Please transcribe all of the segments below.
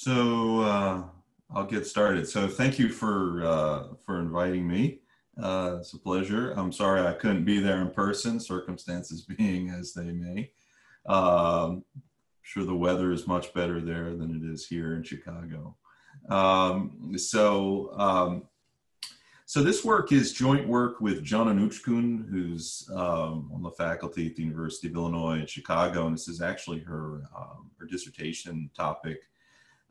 So uh, I'll get started. So thank you for uh, for inviting me. Uh, it's a pleasure. I'm sorry I couldn't be there in person, circumstances being as they may. Um, sure the weather is much better there than it is here in Chicago. Um, so um, so this work is joint work with Canan Uçkun, who's um, on the faculty at the University of Illinois in Chicago, and this is actually her, um, her dissertation topic.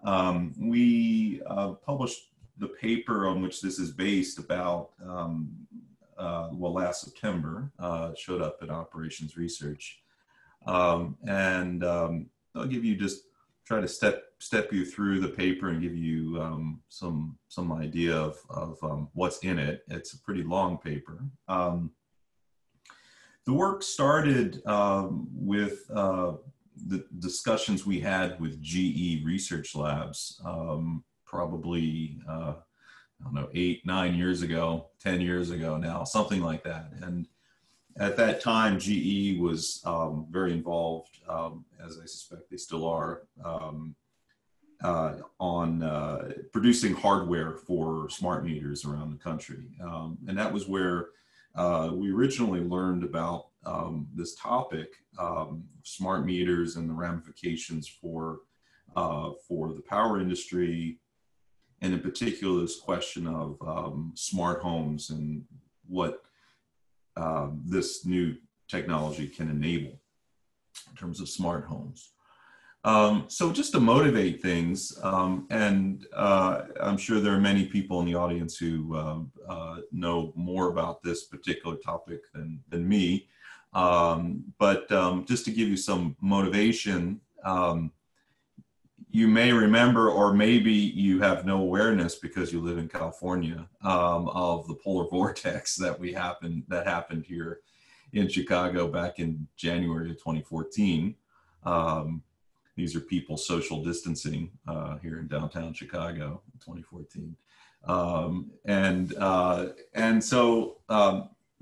Um, we uh, published the paper on which this is based about, um, uh, well, last September, uh, showed up at Operations Research. Um, and um, I'll give you just try to step step you through the paper and give you um, some some idea of, of um, what's in it. It's a pretty long paper. The work started with uh, the discussions we had with GE Research Labs, um, probably uh, I don't know eight nine years ago, ten years ago now, something like that, and at that time, GE was um, very involved, um, as I suspect they still are, um, uh, on uh, producing hardware for smart meters around the country. Um, and that was where uh, we originally learned about um, this topic, um, smart meters and the ramifications for, uh, for the power industry, and in particular, this question of smart homes and what um, this new technology can enable in terms of smart homes. Um, so just to motivate things, um, and uh, I'm sure there are many people in the audience who um, uh, know more about this particular topic than, than me. Um, but um, just to give you some motivation, um, you may remember, or maybe you have no awareness because you live in California, um, of the polar vortex that we happened that happened here in Chicago back in January of 2014. Um, these are people social distancing uh, here in downtown Chicago in 2014, um, and uh, and so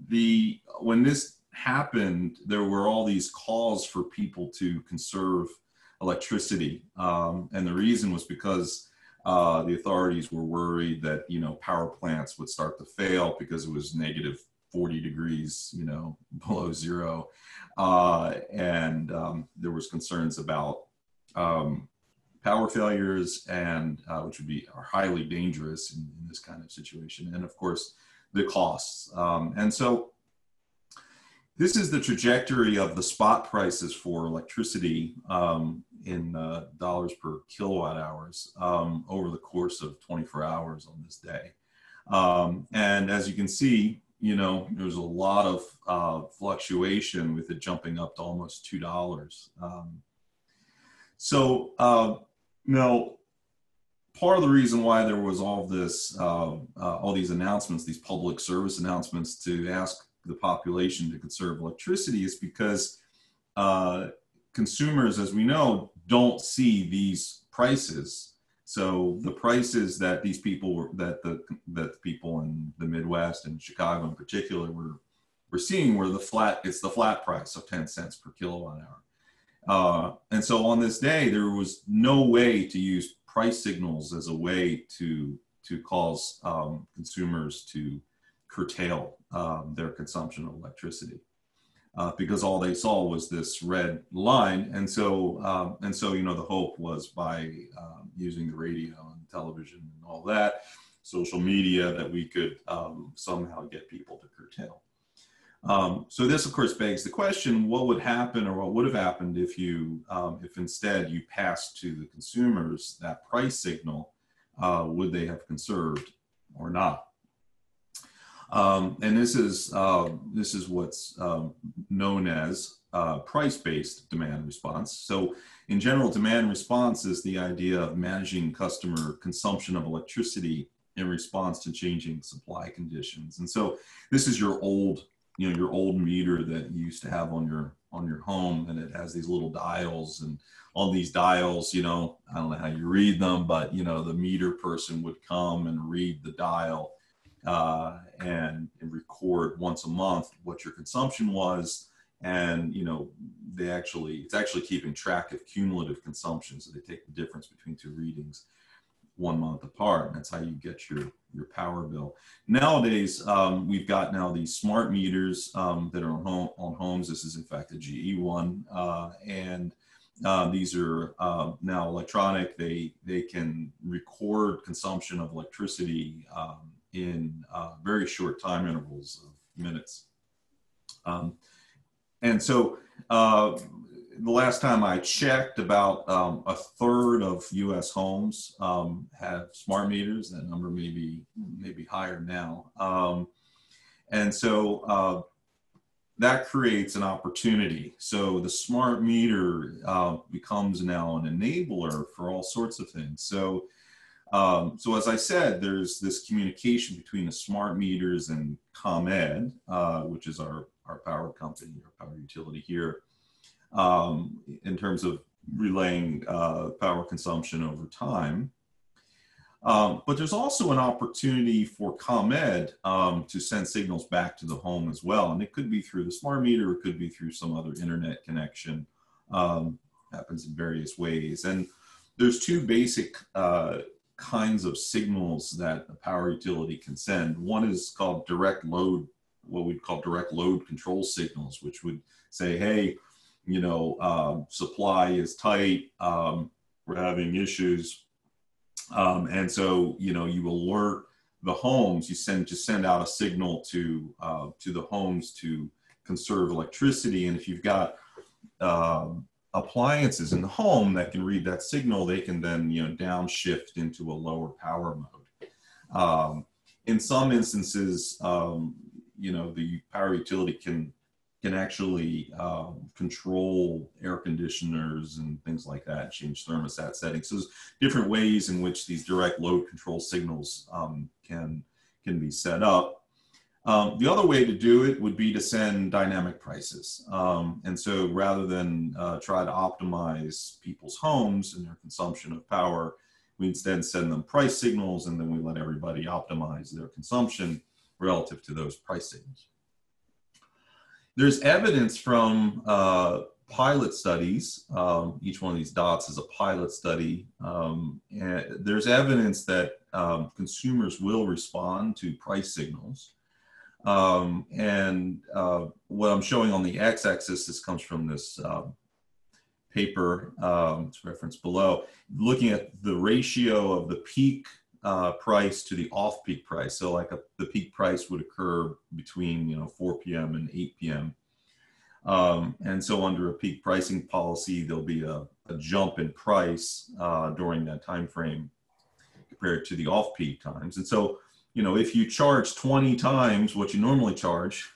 the when this happened, there were all these calls for people to conserve electricity. Um, and the reason was because uh, the authorities were worried that, you know, power plants would start to fail because it was negative 40 degrees, you know, below zero. Uh, and um, there was concerns about um, power failures and uh, which would be are highly dangerous in, in, this kind of situation. And of course, the costs. Um, and so this is the trajectory of the spot prices for electricity um, in uh, dollars per kilowatt hours um, over the course of 24 hours on this day. Um, and as you can see, you know, there's a lot of uh, fluctuation with it jumping up to almost $2. Um, so, uh, now, part of the reason why there was all this, uh, uh, all these announcements, these public service announcements to ask the population to conserve electricity is because uh, consumers, as we know, don't see these prices. So the prices that these people were, that the that the people in the Midwest and Chicago in particular were were seeing were the flat. It's the flat price of ten cents per kilowatt hour. Uh, and so on this day, there was no way to use price signals as a way to to cause um, consumers to curtail um, their consumption of electricity uh, because all they saw was this red line. And so, um, and so, you know, the hope was by um, using the radio and television and all that, social media, that we could um, somehow get people to curtail. Um, so this, of course, begs the question: What would happen, or what would have happened if you, um, if instead you passed to the consumers that price signal? Uh, would they have conserved or not? Um, and this is, uh, this is what's um, known as uh, price-based demand response. So in general, demand response is the idea of managing customer consumption of electricity in response to changing supply conditions. And so this is your old, you know, your old meter that you used to have on your on your home, and it has these little dials, and on these dials, you know, I don't know how you read them, but you know, the meter person would come and read the dial uh, and, and, record once a month what your consumption was. And you know they actually it's actually keeping track of cumulative consumption. So they take the difference between two readings one month apart and that's how you get your your power bill. Nowadays um, we've got now these smart meters um, that are on, home, on homes. This is in fact a ge one uh, and uh, these are uh, now electronic. They they can record consumption of electricity um, in uh, very short time intervals of minutes um, and so uh, the last time I checked, about um, a third of U.S. homes um, have smart meters. That number may be maybe higher now. Um, and so uh, that creates an opportunity. So the smart meter uh, becomes now an enabler for all sorts of things. So um, so as I said, there's this communication between the smart meters and ComEd, uh, which is our our power company our power utility here um, in terms of relaying uh, power consumption over time. Um, but there's also an opportunity for ComEd um, to send signals back to the home as well. And it could be through the smart meter, it could be through some other internet connection. Um, happens in various ways. And there's two basic uh, kinds of signals that a power utility can send. One is called direct load what we'd call direct load control signals, which would say, hey, you know, um, supply is tight, um, we're having issues. Um, and so, you know, you alert the homes, you send just send out a signal to uh, to the homes to conserve electricity. And if you've got um, appliances in the home that can read that signal, they can then, you know, downshift into a lower power mode. Um, in some instances, um, you know the power utility can can actually um, control air conditioners and things like that, change thermostat settings. So there's different ways in which these direct load control signals um, can can be set up. Um, the other way to do it would be to send dynamic prices. Um, and so rather than uh, try to optimize people's homes and their consumption of power, we instead send them price signals and then we let everybody optimize their consumption relative to those price signals. There's evidence from uh, pilot studies. Um, each one of these dots is a pilot study. Um, and there's evidence that um, consumers will respond to price signals. Um, and uh, what I'm showing on the x-axis, this comes from this uh, paper, um, it's referenced below, looking at the ratio of the peak uh, price to the off-peak price. So like a, the peak price would occur between you know 4 p.m. and 8 p.m. Um, and so under a peak pricing policy, there'll be a, a jump in price uh, during that time frame compared to the off-peak times. And so you know if you charge 20 times what you normally charge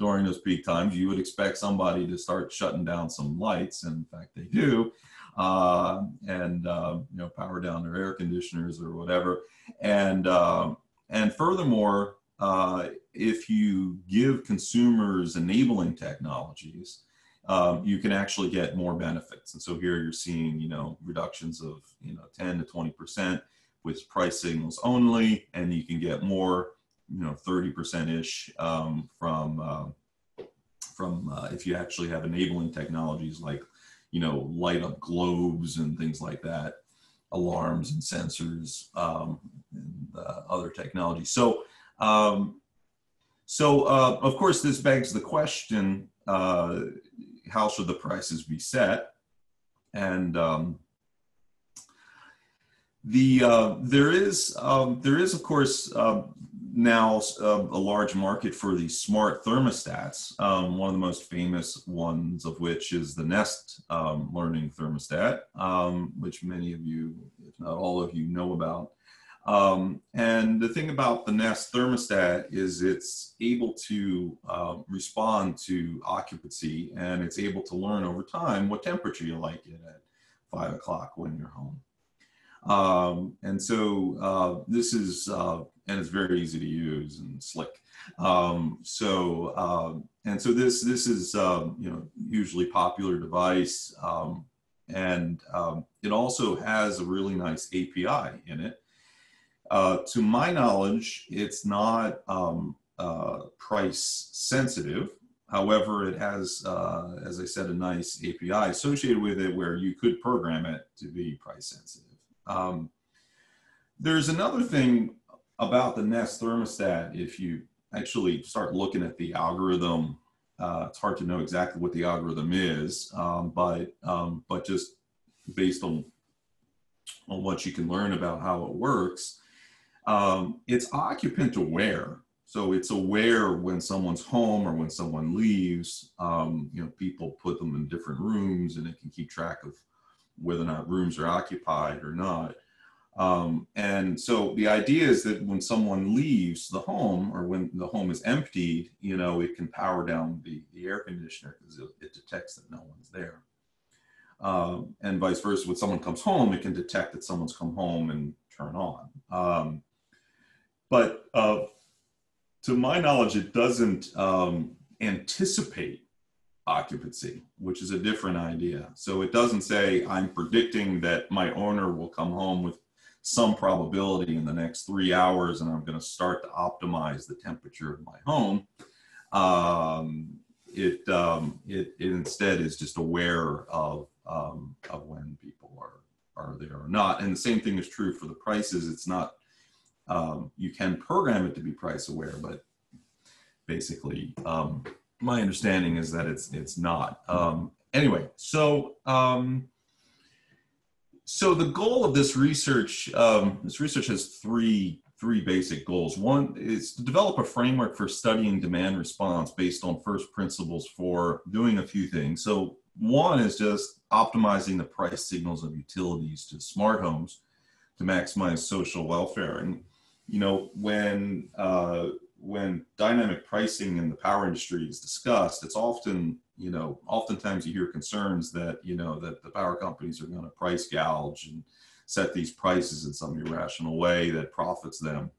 during those peak times, you would expect somebody to start shutting down some lights. And in fact, they do uh, and uh, you know power down their air conditioners or whatever. And uh, and furthermore, uh, if you give consumers enabling technologies, um, you can actually get more benefits. And so here you're seeing you know reductions of you know 10 to 20 percent with price signals only, and you can get more you know 30 percent ish um, from uh, from uh, if you actually have enabling technologies like you know, light up globes and things like that, alarms and sensors um, and uh, other technology. So, um, so uh, of course, this begs the question: uh, How should the prices be set? And um, the uh, there is um, there is of course uh, now uh, a large market for these smart thermostats. Um, one of the most famous ones of which is the Nest um, Learning Thermostat, um, which many of you, if not all of you, know about. Um, and the thing about the Nest thermostat is it's able to uh, respond to occupancy and it's able to learn over time what temperature you like it at five o'clock when you're home. Um, and so uh, this is, uh, and it's very easy to use and slick. Um, so, um, and so this, this is, um, you know, usually popular device. Um, and um, it also has a really nice API in it. Uh, to my knowledge, it's not uh, price sensitive. However, it has, uh, as I said, a nice API associated with it where you could program it to be price sensitive. Um, there's another thing about the Nest thermostat. If you actually start looking at the algorithm, uh, it's hard to know exactly what the algorithm is, um, but um, but just based on on what you can learn about how it works, um, it's occupant aware. So it's aware when someone's home or when someone leaves. Um, you know, people put them in different rooms, and it can keep track of whether or not rooms are occupied or not. Um, and so the idea is that when someone leaves the home or when the home is emptied, you know, it can power down the, the air conditioner because it, it, detects that no one's there. Um, and vice versa, when someone comes home, it can detect that someone's come home and turn on. Um, but uh, to my knowledge, it doesn't um, anticipate occupancy, which is a different idea. So it doesn't say, I'm predicting that my owner will come home with some probability in the next three hours and I'm going to start to optimize the temperature of my home. Um, it, um, it, it, instead is just aware of, um, of when people are, are there or not. And the same thing is true for the prices. It's not, um, you can program it to be price aware, but basically, um, my understanding is that it's it's not. Um, anyway, so um, so the goal of this research, um, this research has three three basic goals. One is to develop a framework for studying demand response based on first principles for doing a few things. So one is just optimizing the price signals of utilities to smart homes to maximize social welfare. And you know when uh, when dynamic pricing in the power industry is discussed, it's often, you know, oftentimes you hear concerns that, you know, that the power companies are going to price gouge and set these prices in some irrational way that profits them.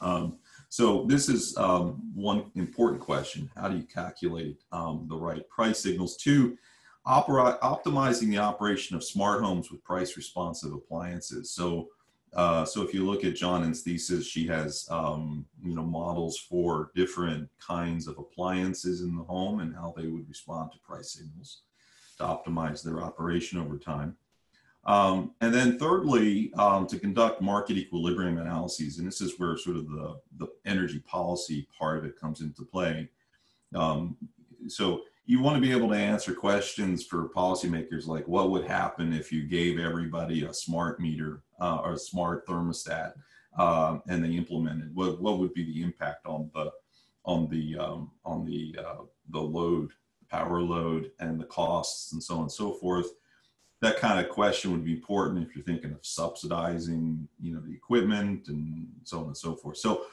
Um, so this is um, one important question. How do you calculate um, the right price signals? Two, optimizing the operation of smart homes with price responsive appliances. So uh, so if you look at Canan's thesis, she has um, you know models for different kinds of appliances in the home and how they would respond to price signals to optimize their operation over time. Um, and then thirdly, um, to conduct market equilibrium analyses, and this is where sort of the, the energy policy part of it comes into play. Um, so you want to be able to answer questions for policymakers like what would happen if you gave everybody a smart meter uh, or a smart thermostat uh, and they implemented what, what would be the impact on the on the um, on the uh, the load power load and the costs and so on and so forth? That kind of question would be important if you're thinking of subsidizing you know the equipment and so on and so forth. So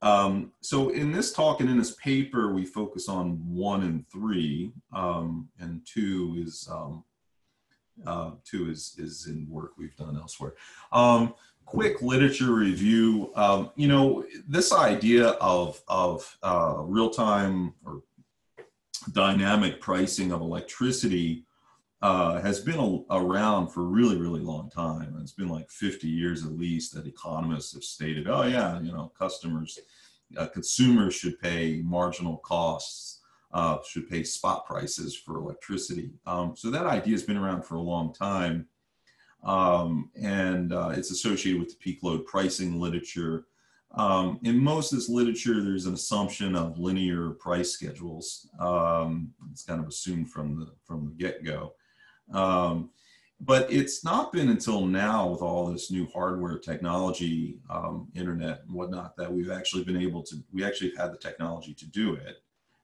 um, so in this talk and in this paper, we focus on one and three, um, and two is um, uh, two is is in work we've done elsewhere. Um, quick literature review. Um, you know, this idea of of uh, real time or dynamic pricing of electricity uh, has been a, around for a really, really long time. It's been like 50 years at least that economists have stated, oh yeah, you know, customers, uh, consumers should pay marginal costs, uh, should pay spot prices for electricity. Um, so that idea has been around for a long time. Um, and uh, it's associated with the peak load pricing literature. Um, in most of this literature, there's an assumption of linear price schedules. Um, it's kind of assumed from the from the get-go. Um, but it's not been until now with all this new hardware technology, um, internet and whatnot, that we've actually been able to, we actually had the technology to do it.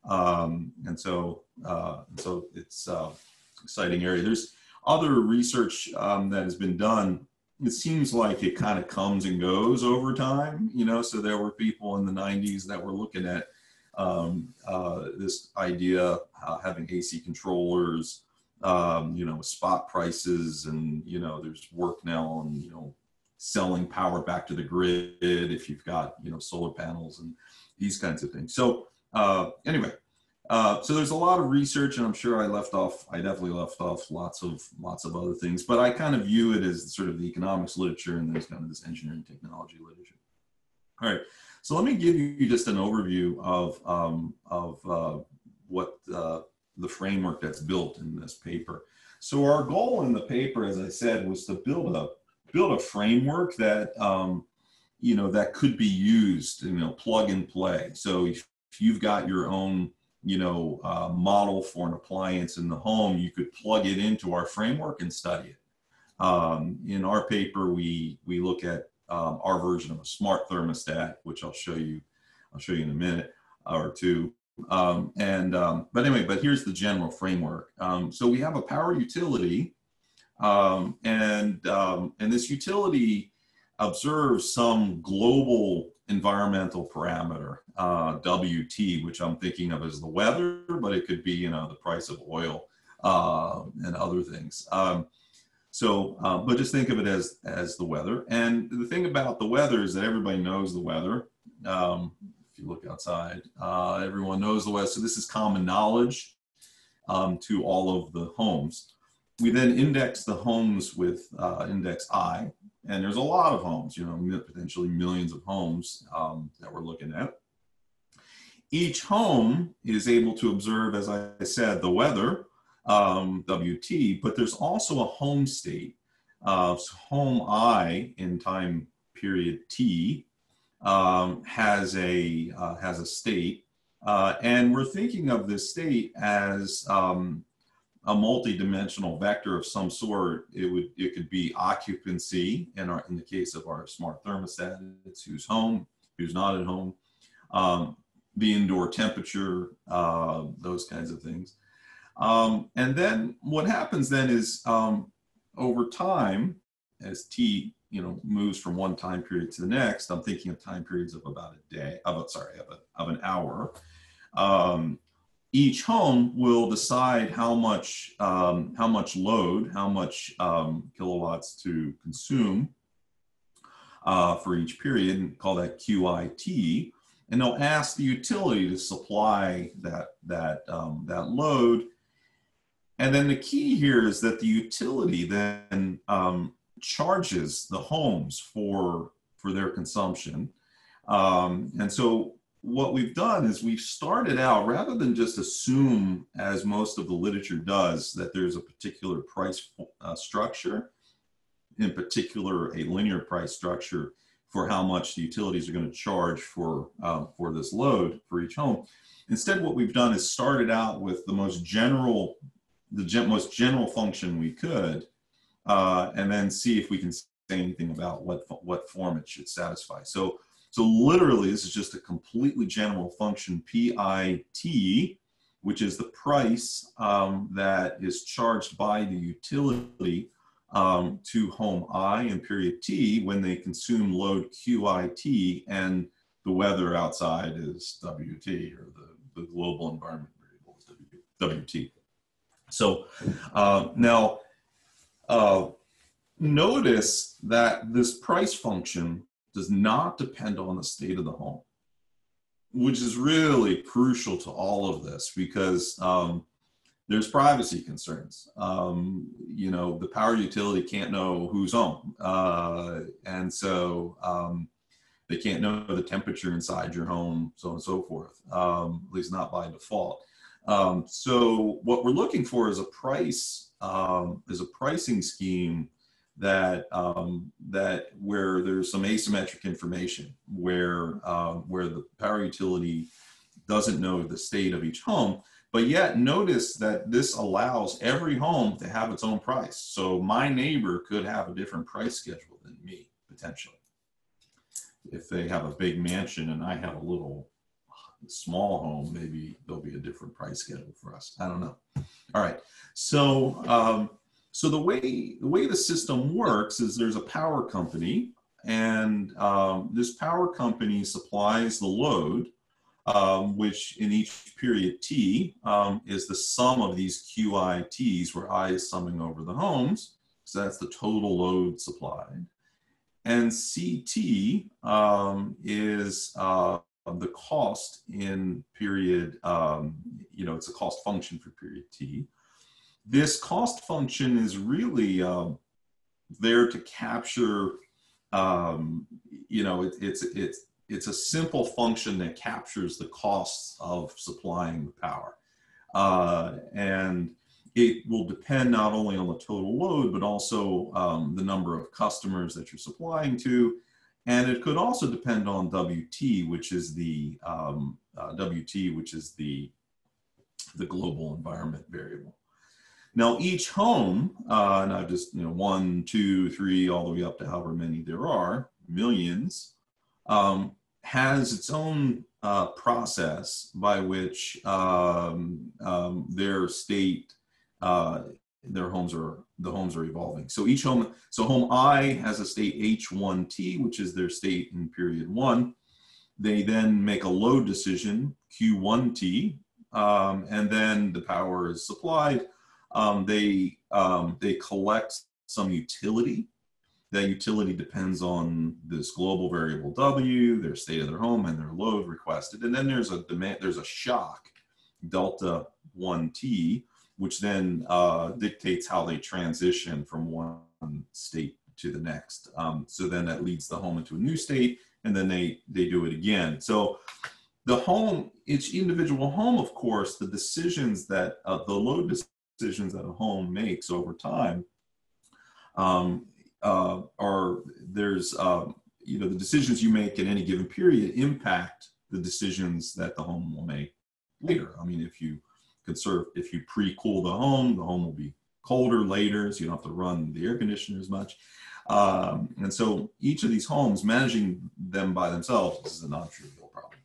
Um, and so, uh, so it's uh, exciting area. There's other research um, that has been done. It seems like it kind of comes and goes over time, you know, so there were people in the 90s that were looking at um, uh, this idea, uh, having AC controllers, um, you know, spot prices and, you know, there's work now on, you know, selling power back to the grid if you've got, you know, solar panels and these kinds of things. So uh, anyway, uh, so there's a lot of research and I'm sure I left off, I definitely left off lots of, lots of other things, but I kind of view it as sort of the economics literature and there's kind of this engineering technology literature. All right. So let me give you just an overview of, um, of uh, what uh, the framework that's built in this paper. So our goal in the paper, as I said, was to build a build a framework that um, you know that could be used, you know, plug and play. So if, you've got your own you know uh, model for an appliance in the home, you could plug it into our framework and study it. Um, in our paper, we we look at um, our version of a smart thermostat, which I'll show you. I'll show you in a minute or two. Um, and um, but anyway, but here's the general framework. Um, so we have a power utility, um, and um, and this utility observes some global environmental parameter, uh, WT, which I'm thinking of as the weather, but it could be you know the price of oil uh, and other things. Um, so, uh, but just think of it as as the weather. And the thing about the weather is that everybody knows the weather. If you look outside, uh, everyone knows the weather. So this is common knowledge um, to all of the homes. We then index the homes with uh, index I, and there's a lot of homes. You know, potentially millions of homes um, that we're looking at. Each home is able to observe, as I said, the weather um, WT, but there's also a home state. Uh, so home I in time period T um, has a uh, has a state, uh, and we're thinking of this state as um, a multi-dimensional vector of some sort. It would it could be occupancy in our in the case of our smart thermostat, it's who's home, who's not at home, um, the indoor temperature, uh, those kinds of things. Um, and then what happens then is um, over time, as T you know moves from one time period to the next, I'm thinking of time periods of about a day, about sorry, of, a, of an hour. Um, each home will decide how much um, how much load, how much um, kilowatts to consume uh, for each period, and call that QIT. And they'll ask the utility to supply that that um, that load and then the key here is that the utility then um, charges the homes for for their consumption. Um, and so what we've done is we've started out rather than just assume, as most of the literature does, that there's a particular price uh, structure, in particular a linear price structure for how much the utilities are going to charge for uh, for this load for each home. Instead, what we've done is started out with the most general the gen- most general function we could, uh, and then see if we can say anything about what what form it should satisfy. So so literally, this is just a completely general function PIT, which is the price um, that is charged by the utility um, to home I in period T when they consume load QIT and the weather outside is WT or the, the global environment variable is WT. So uh, now uh, notice that this price function does not depend on the state of the home, which is really crucial to all of this because um, there's privacy concerns. Um, you know, the power utility can't know who's home. Uh, and so um, they can't know the temperature inside your home, so on and so forth, um, at least not by default. Um, so what we're looking for is a price um, is a pricing scheme that um, that where there's some asymmetric information where um, where the power utility doesn't know the state of each home but yet notice that this allows every home to have its own price. So my neighbor could have a different price schedule than me potentially. If they have a big mansion and i have a little small home, maybe there'll be a different price schedule for us. I don't know. All right. So, um, so the way the way the system works is there's a power company, and um, this power company supplies the load, um, which in each period t um, is the sum of these QITs, where I is summing over the homes. So that's the total load supplied. And CT um, is uh, the cost in period, um, you know, it's a cost function for period t. This cost function is really um, there to capture, um, you know, it, it's it's it's a simple function that captures the costs of supplying the power. Uh, and it will depend not only on the total load, but also um, the number of customers that you're supplying to. And it could also depend on WT, which is the um, uh, WT, which is the, the global environment variable. Now, each home, uh, and I've just, you know, one, two, three, all the way up to however many there are, millions, um, has its own uh, process by which um, um, their state, uh, their homes are, the homes are evolving. So each home, so home I has a state H1T, which is their state in period one. They then make a load decision, Q1T, um, and then the power is supplied um, they um, they collect some utility. That utility depends on this global variable W, their state of their home, and their load requested. And then there's a demand, there's a shock, delta one T, which then uh, dictates how they transition from one state to the next. Um, so then that leads the home into a new state, and then they they do it again. So the home, each individual home, of course, the decisions that uh, the load decisions that a home makes over time um, uh, are there's um, you know the decisions you make in any given period impact the decisions that the home will make later. I mean, if you conserve, if you pre-cool the home, the home will be colder later, so you don't have to run the air conditioner as much. Um, and so each of these homes, managing them by themselves is a non-trivial problem.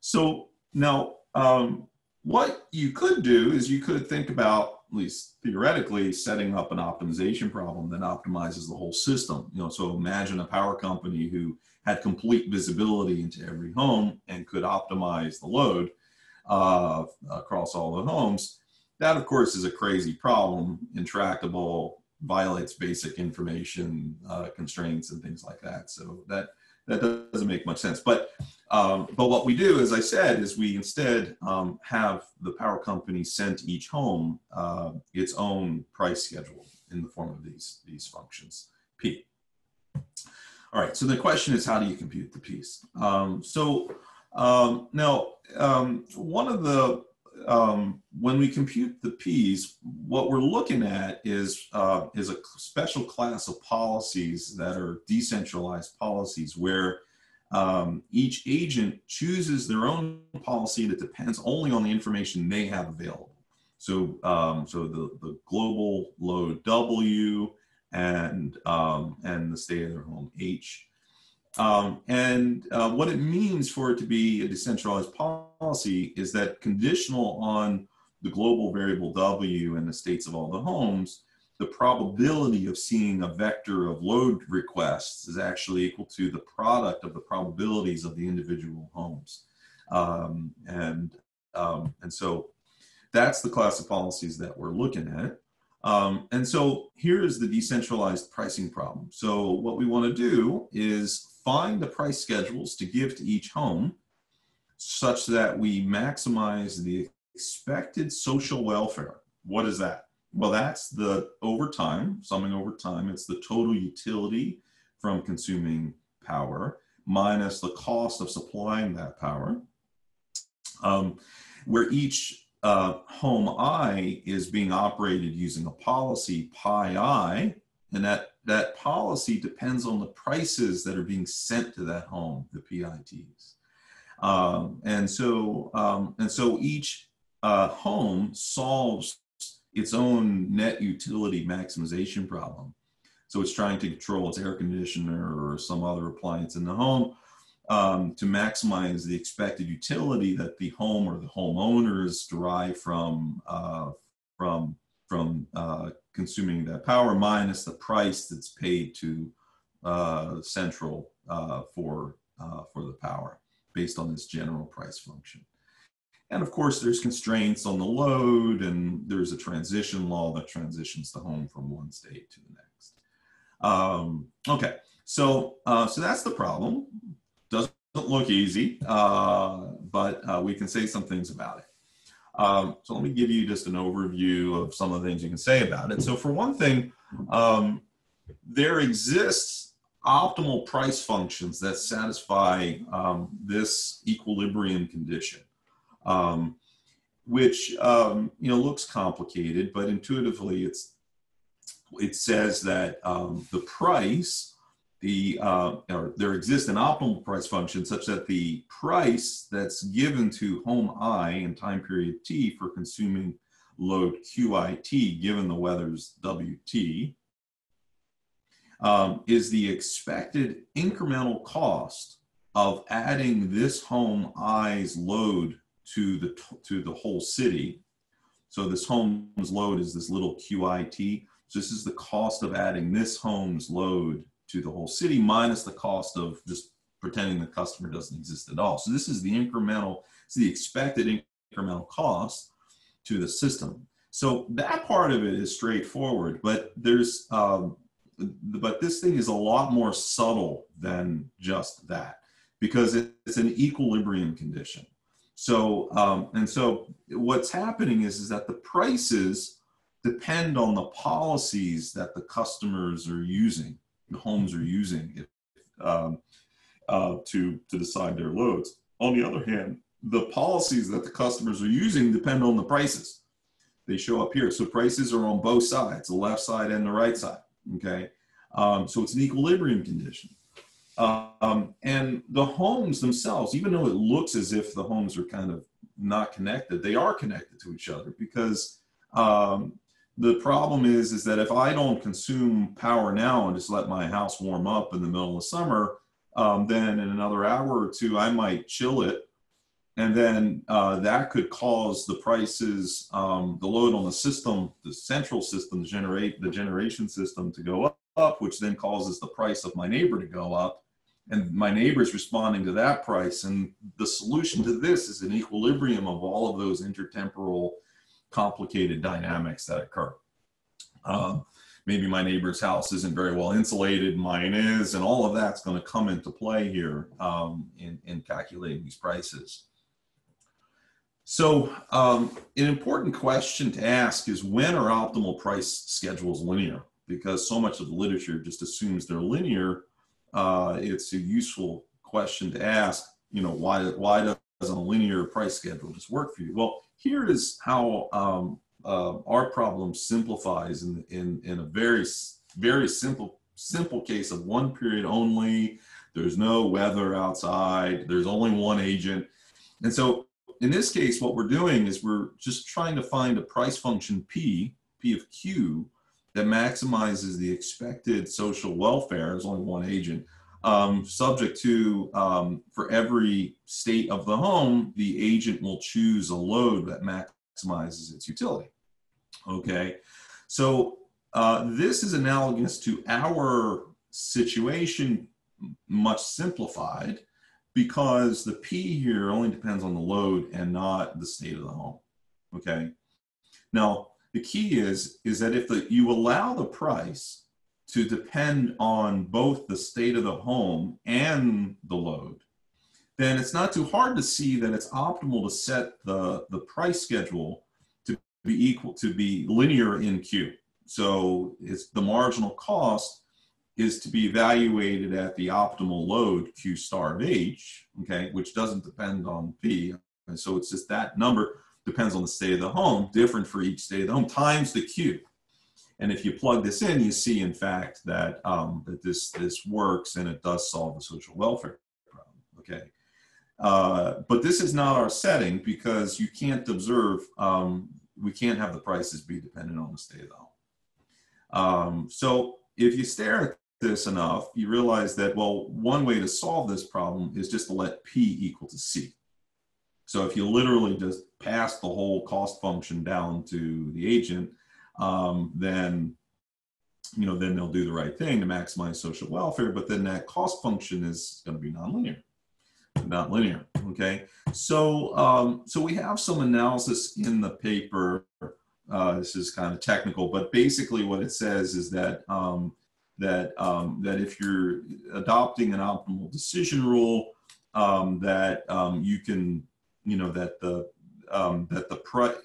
So now, um, what you could do is you could think about, at least theoretically, setting up an optimization problem that optimizes the whole system. You know, so imagine a power company who had complete visibility into every home and could optimize the load uh, across all the homes. That, of course, is a crazy problem, intractable, violates basic information uh, constraints and things like that. So that that doesn't make much sense. But um, but what we do, as I said, is we instead um, have the power company send each home uh, its own price schedule in the form of these these functions P. All right. So the question is, how do you compute the piece? Um, so um, now, um, one of the um, when we compute the P's, what we're looking at is, uh, is a special class of policies that are decentralized policies where um, each agent chooses their own policy that depends only on the information they have available. So, um, so the, the global load W and, um, and the state of their home H. Um, and uh, what it means for it to be a decentralized policy is that conditional on the global variable W and the states of all the homes, the probability of seeing a vector of load requests is actually equal to the product of the probabilities of the individual homes. Um, and, um, and so that's the class of policies that we're looking at. Um, and so here is the decentralized pricing problem. So what we want to do is find the price schedules to give to each home such that we maximize the expected social welfare. What is that? Well, that's the over time, summing over time, it's the total utility from consuming power minus the cost of supplying that power. Um, where each uh, home I is being operated using a policy pi I, and that that policy depends on the prices that are being sent to that home, the PITs. Um, and so um, and so each uh, home solves its own net utility maximization problem. So it's trying to control its air conditioner or some other appliance in the home um, to maximize the expected utility that the home or the homeowners derive from uh, from from uh, consuming that power minus the price that's paid to uh, central uh, for, uh, for the power based on this general price function. And of course, there's constraints on the load, and there's a transition law that transitions the home from one state to the next. Um, okay, so uh, so that's the problem. Doesn't look easy, uh, but we can say some things about it. Um, so let me give you just an overview of some of the things you can say about it. So for one thing, um, there exists optimal price functions that satisfy um, this equilibrium condition. Um, which um, you know looks complicated, but intuitively it's it says that um, the price, the uh, or there exists an optimal price function such that the price that's given to home I in time period t for consuming load QIT given the weather's WT um, is the expected incremental cost of adding this home I's load to the to the whole city. So this home's load is this little QIT. So this is the cost of adding this home's load to the whole city minus the cost of just pretending the customer doesn't exist at all. So this is the incremental, it's the expected incremental cost to the system. So that part of it is straightforward, but there's, um, but this thing is a lot more subtle than just that because it's an equilibrium condition. So, um, and so what's happening is, is that the prices depend on the policies that the customers are using, homes are using um, uh, to, to decide their loads. On the other hand, the policies that the customers are using depend on the prices. They show up here. So prices are on both sides, the left side and the right side. Okay. Um, so it's an equilibrium condition. Um, and the homes themselves, even though it looks as if the homes are kind of not connected, they are connected to each other because um, the problem is is that if I don't consume power now and just let my house warm up in the middle of the summer, um, then in another hour or two I might chill it, and then uh, that could cause the prices, um, the load on the system, the central system, the generate the generation system to go up, up, which then causes the price of my neighbor to go up and my neighbor's responding to that price. And the solution to this is an equilibrium of all of those intertemporal complicated dynamics that occur. Um, maybe my neighbor's house isn't very well insulated, mine is, and all of that's going to come into play here um, in, in calculating these prices. So um, an important question to ask is when are optimal price schedules linear? Because so much of the literature just assumes they're linear uh, it's a useful question to ask. You know, why why doesn't a linear price schedule just work for you? Well, here is how um, uh, our problem simplifies in, in in a very very simple simple case of one period only. There's no weather outside. There's only one agent, and so in this case, what we're doing is we're just trying to find a price function p, p of q, that maximizes the expected social welfare, there's only one agent, um, subject to, um, for every state of the home, the agent will choose a load that maximizes its utility. Okay, so uh, this is analogous to our situation, much simplified, because the P here only depends on the load and not the state of the home. Okay, now the key is is that if the, you allow the price to depend on both the state of the home and the load, then it's not too hard to see that it's optimal to set the, the price schedule to be equal to be linear in Q. So it's the marginal cost is to be evaluated at the optimal load Q star of H, okay, which doesn't depend on P. And so it's just that number depends on the state of the home, different for each state of the home, times the Q. And if you plug this in, you see, in fact, that, um, that this, this works and it does solve the social welfare problem, okay? Uh, but this is not our setting because you can't observe, um, we can't have the prices be dependent on the state home. Um, so if you stare at this enough, you realize that, well, one way to solve this problem is just to let P equal to C. So if you literally just pass the whole cost function down to the agent, um, then you know then they'll do the right thing to maximize social welfare. But then that cost function is going to be nonlinear, not linear. Okay, so um, so we have some analysis in the paper. Uh, this is kind of technical, but basically what it says is that um, that um, that if you're adopting an optimal decision rule, um, that um, you can you know that the um, that the price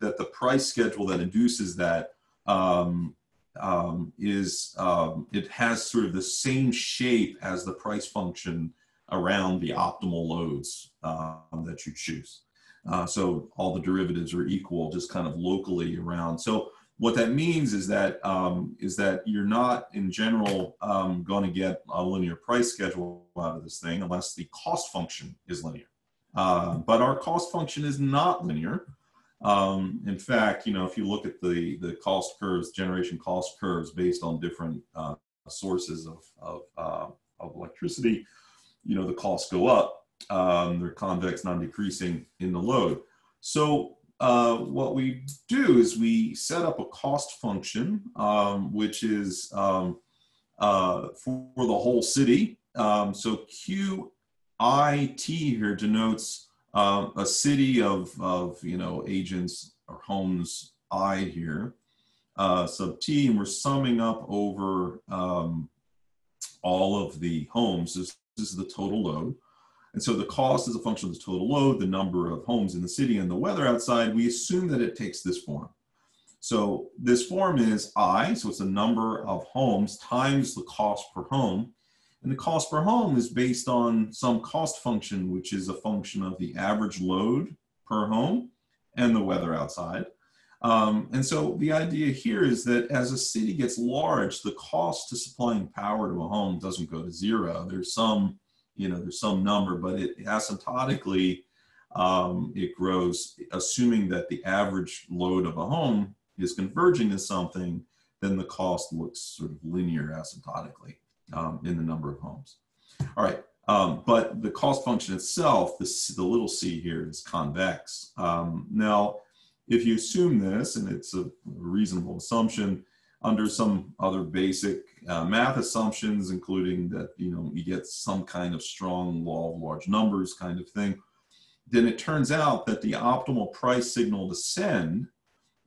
that the price schedule that induces that um, um, is um, it has sort of the same shape as the price function around the optimal loads um, that you choose. Uh, so all the derivatives are equal, just kind of locally around. So what that means is that um, is that you're not in general um, going to get a linear price schedule out of this thing unless the cost function is linear. Uh, but our cost function is not linear. Um, in fact, you know, if you look at the the cost curves, generation cost curves based on different uh, sources of of, uh, of electricity, you know, the costs go up. Um, they're convex, non-decreasing in the load. So uh, what we do is we set up a cost function, um, which is um, uh, for, for, the whole city. Um, so QIT here denotes uh, a city of, of, you know, agents or homes I here, uh, sub T, and we're summing up over um, all of the homes. This, this is the total load. And so the cost is a function of the total load, the number of homes in the city, and the weather outside. We assume that it takes this form. So this form is I, so it's the number of homes times the cost per home. And the cost per home is based on some cost function, which is a function of the average load per home and the weather outside. Um, and so the idea here is that as a city gets large, the cost to supplying power to a home doesn't go to zero. There's some you know, there's some number, but it asymptotically, um, it grows, assuming that the average load of a home is converging to something, then the cost looks sort of linear asymptotically um, in the number of homes. All right, um, but the cost function itself, the little c here is convex. Um, now, if you assume this, and it's a reasonable assumption, under some other basic uh, math assumptions, including that you know you get some kind of strong law of large numbers kind of thing, then it turns out that the optimal price signal to send,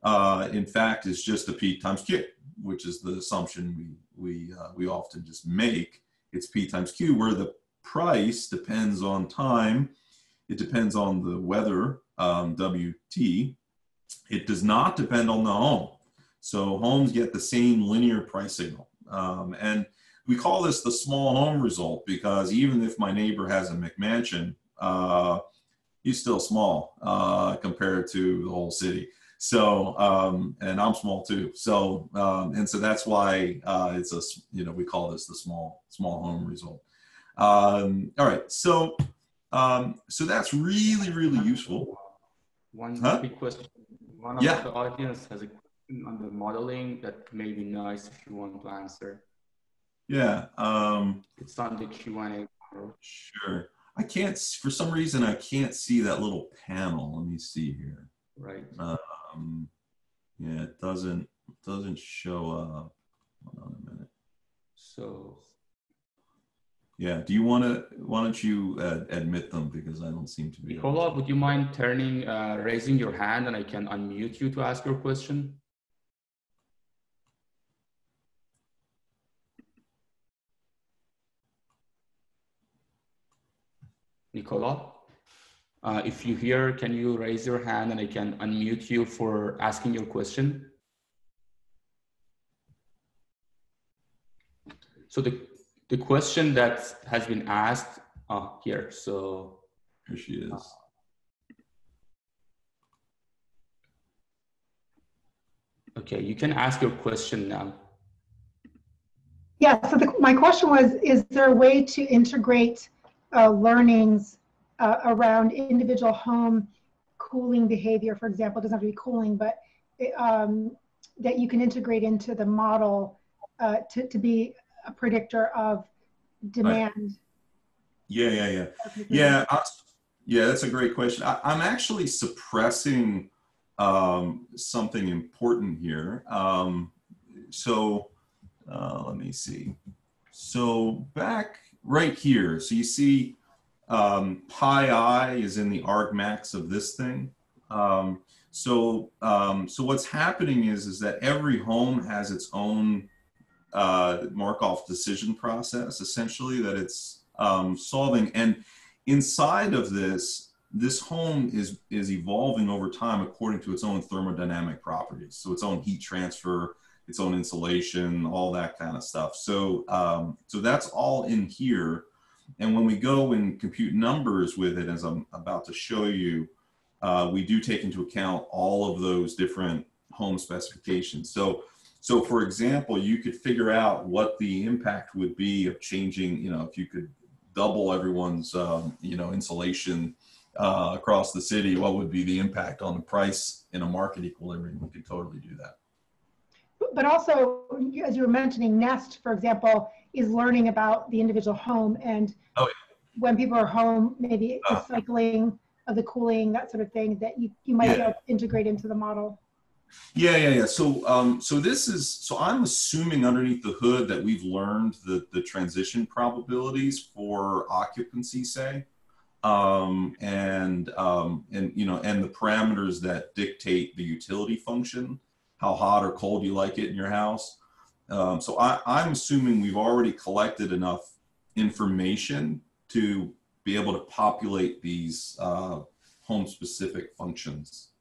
uh, in fact, is just a p times q, which is the assumption we we uh, we often just make. It's p times q, where the price depends on time, it depends on the weather, um, wt. It does not depend on the home. So homes get the same linear price signal. Um, and we call this the small home result because even if my neighbor has a McMansion, uh, he's still small uh, compared to the whole city. So, um, and I'm small too. So, um, and so that's why uh, it's a, you know, we call this the small, small home result. Um, all right. So, um, so that's really, really useful. One huh? quick question. One of yeah. the audience has a question on the modeling that may be nice if you want to answer. Yeah. Um, it's on the Q&A. Sure. I can't, for some reason, I can't see that little panel. Let me see here. Right. Um, yeah, it doesn't, it doesn't show up. Hold on a minute. So. Yeah. Do you want to, why don't you uh, admit them because I don't seem to be. Nicola, would you mind turning, uh, raising your hand and I can unmute you to ask your question? Nicola. Uh, if you hear, can you raise your hand and I can unmute you for asking your question? So the, the question that has been asked uh, here, so. Here she is. Uh, okay, you can ask your question now. Yeah, so the, my question was, is there a way to integrate uh, learnings uh, around individual home cooling behavior, for example, it doesn't have to be cooling, but it, um, that you can integrate into the model uh, to, to be a predictor of demand. Right. Yeah, yeah, yeah. Yeah, I, yeah, that's a great question. I, am actually suppressing um, something important here. Um, so uh, let me see. So back right here. So you see um, pi i is in the argmax of this thing. Um, so, um, so what's happening is, is that every home has its own uh, Markov decision process, essentially, that it's um, solving. And inside of this, this home is, is evolving over time according to its own thermodynamic properties. So its own heat transfer, its own insulation, all that kind of stuff. So, um, so that's all in here. And when we go and compute numbers with it, as I'm about to show you, uh, we do take into account all of those different home specifications. So, so for example, you could figure out what the impact would be of changing, you know, if you could double everyone's, um, you know, insulation uh, across the city, what would be the impact on the price in a market equilibrium? We could totally do that. But also, as you were mentioning, Nest, for example, is learning about the individual home and oh, yeah. when people are home, maybe uh, the cycling of the cooling, that sort of thing, that you, you might yeah. integrate into the model. Yeah, yeah, yeah. So, um, so this is so I'm assuming underneath the hood that we've learned the the transition probabilities for occupancy, say, um, and um, and you know, and the parameters that dictate the utility function, how hot or cold you like it in your house. Um, so I, I'm assuming we've already collected enough information to be able to populate these uh, home specific functions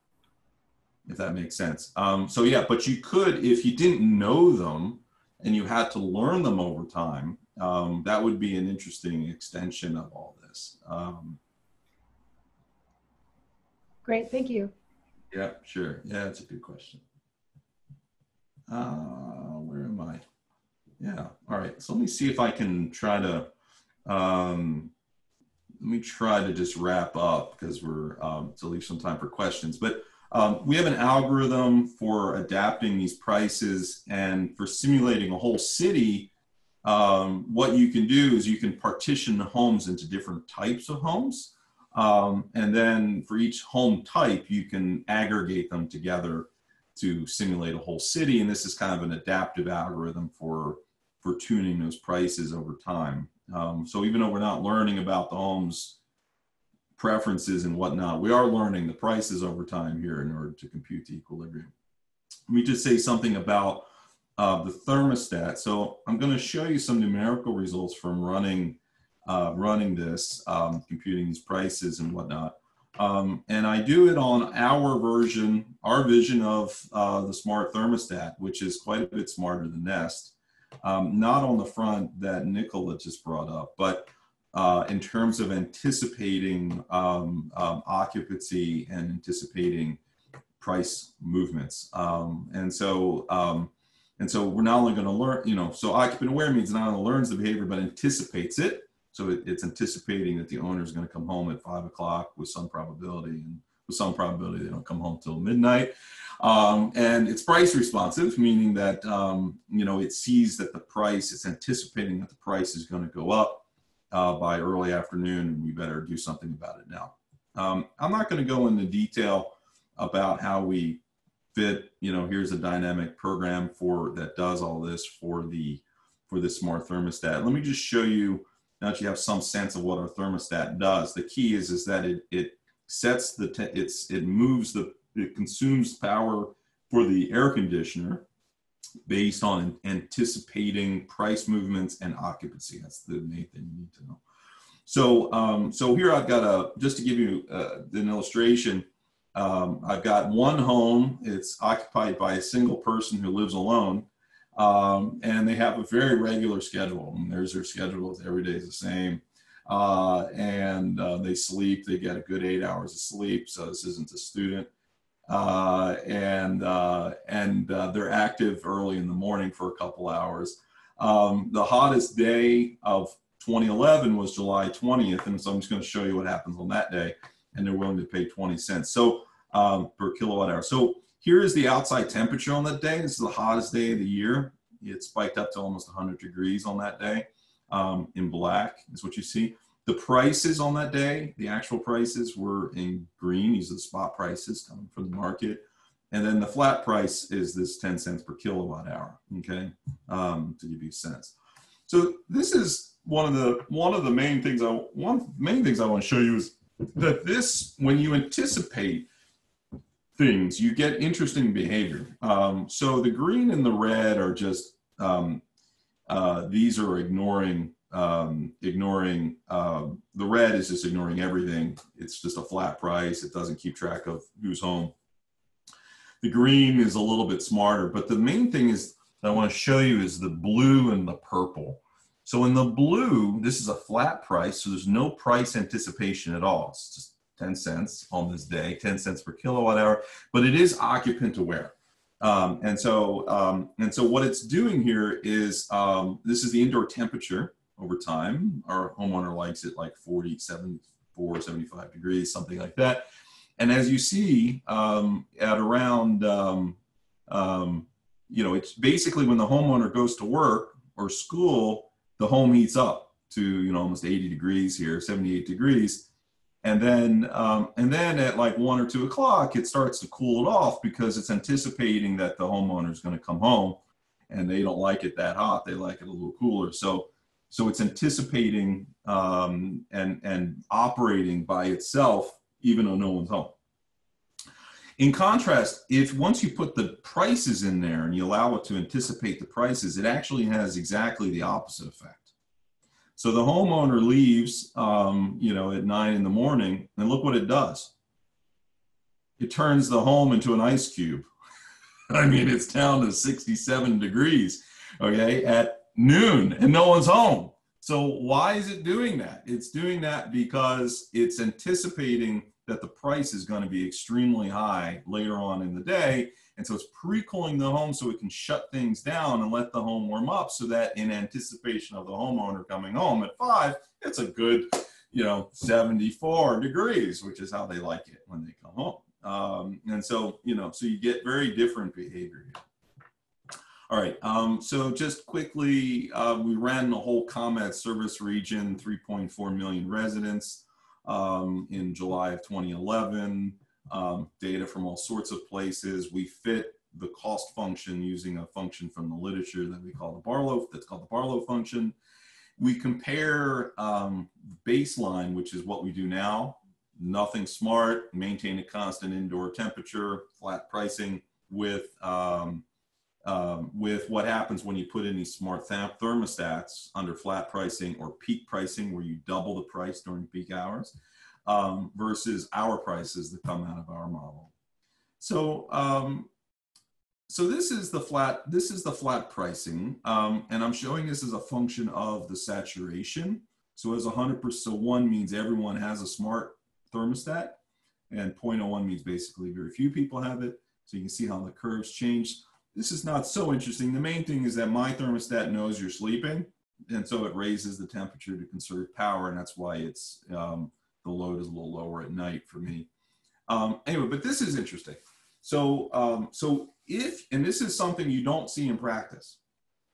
if that makes sense. Um, so yeah, but you could, if you didn't know them and you had to learn them over time, um, that would be an interesting extension of all this. Um, Great, thank you. Yeah, sure. Yeah, that's a good question. Uh, where am I? Yeah, all right. So let me see if I can try to, um, let me try to just wrap up because we're, um, to leave some time for questions. But um, we have an algorithm for adapting these prices and for simulating a whole city. Um, what you can do is you can partition the homes into different types of homes. Um, and then for each home type, you can aggregate them together to simulate a whole city. And this is kind of an adaptive algorithm for, for tuning those prices over time. Um, so even though we're not learning about the homes preferences and whatnot. We are learning the prices over time here in order to compute the equilibrium. Let me just say something about uh, the thermostat. So I'm going to show you some numerical results from running uh, running this, um, computing these prices and whatnot. Um, and I do it on our version, our vision of uh, the smart thermostat, which is quite a bit smarter than Nest. Um, not on the front that Nicola just brought up, but uh, in terms of anticipating um, um, occupancy and anticipating price movements. Um, and so, um, and so we're not only going to learn, you know, so occupant aware means not only learns the behavior but anticipates it. So it, it's anticipating that the owner is going to come home at five o'clock with some probability, and with some probability they don't come home till midnight. Um, and it's price responsive, meaning that um, you know it sees that the price, it's anticipating that the price is going to go up uh, by early afternoon, and we better do something about it now. Um, I'm not going to go into detail about how we fit. You know, here's a dynamic program for that does all this for the for the smart thermostat. Let me just show you now that you have some sense of what our thermostat does. The key is is that it it sets the it's it moves the it consumes power for the air conditioner based on anticipating price movements and occupancy. That's the main thing you need to know. So, um, so here I've got a, just to give you uh, an illustration, um, I've got one home, it's occupied by a single person who lives alone, um, and they have a very regular schedule. And there's their schedule, every day is the same. Uh, and uh, they sleep, they get a good eight hours of sleep, so this isn't a student uh, and uh, and uh, they're active early in the morning for a couple hours. Um, the hottest day of 2011 was July 20th, and so I'm just going to show you what happens on that day. And they're willing to pay 20 cents so um, per kilowatt hour. So here is the outside temperature on that day. This is the hottest day of the year. It spiked up to almost 100 degrees on that day. Um, in black is what you see. The prices on that day, the actual prices were in green. These are the spot prices coming from the market. And then the flat price is this 10 cents per kilowatt hour, okay, um, to give you a sense. So this is one of the one of the main things I one main things I want to show you is that this when you anticipate things, you get interesting behavior. Um, so the green and the red are just um, uh, these are ignoring um, ignoring um, the red is just ignoring everything. It's just a flat price. It doesn't keep track of who's home. The green is a little bit smarter, but the main thing is that I want to show you is the blue and the purple. So in the blue, this is a flat price, so there's no price anticipation at all. It's just 10 cents on this day, 10 cents per kilowatt hour, but it is occupant aware. Um, and so, um, and so what it's doing here is um, this is the indoor temperature over time. Our homeowner likes it like 40, 74, 75 degrees, something like that. And as you see um, at around, um, um, you know, it's basically when the homeowner goes to work or school, the home heats up to, you know, almost 80 degrees here, 78 degrees and then um, and then at like one or two o'clock it starts to cool it off because it's anticipating that the homeowner is going to come home and they don't like it that hot they like it a little cooler so so it's anticipating um, and and operating by itself even though no one's home in contrast if once you put the prices in there and you allow it to anticipate the prices it actually has exactly the opposite effect so the homeowner leaves, um, you know, at nine in the morning, and look what it does. It turns the home into an ice cube. I mean, it's down to 67 degrees, okay, at noon, and no one's home. So why is it doing that? It's doing that because it's anticipating that the price is going to be extremely high later on in the day and so it's pre-cooling the home so it can shut things down and let the home warm up so that in anticipation of the homeowner coming home at five, it's a good, you know, 74 degrees, which is how they like it when they come home. Um, and so, you know, so you get very different behavior here. All right, um, so just quickly, uh, we ran the whole ComEd service region, 3.4 million residents um, in July of 2011 um, data from all sorts of places. We fit the cost function using a function from the literature that we call the Barlow, that's called the Barlow function. We compare um, baseline, which is what we do now, nothing smart, maintain a constant indoor temperature, flat pricing with, um, um, with what happens when you put in these smart th thermostats under flat pricing or peak pricing where you double the price during peak hours um, versus our prices that come out of our model. So, um, so this is the flat, this is the flat pricing. Um, and I'm showing this as a function of the saturation. So as 100%, so one means everyone has a smart thermostat and 0.01 means basically very few people have it. So you can see how the curves change. This is not so interesting. The main thing is that my thermostat knows you're sleeping. And so it raises the temperature to conserve power. And that's why it's um, the load is a little lower at night for me. Um, anyway, but this is interesting. So, um, so if, and this is something you don't see in practice.